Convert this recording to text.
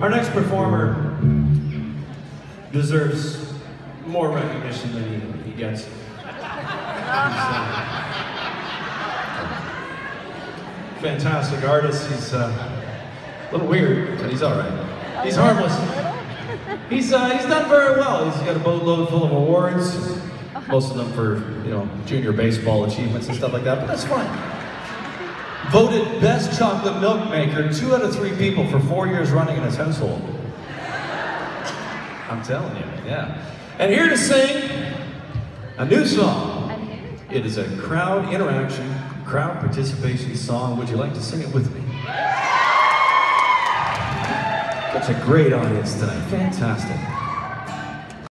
Our next performer deserves more recognition than he, he gets. He's, uh, fantastic artist. He's uh, a little weird, but he's all right. He's harmless. He's uh, he's done very well. He's got a boatload full of awards, most of them for you know junior baseball achievements and stuff like that. But that's fine. Voted best chocolate milk maker, two out of three people for four years running in his household. I'm telling you, yeah. And here to sing a new song. It is a crowd interaction, crowd participation song. Would you like to sing it with me? Such a great audience tonight. Fantastic.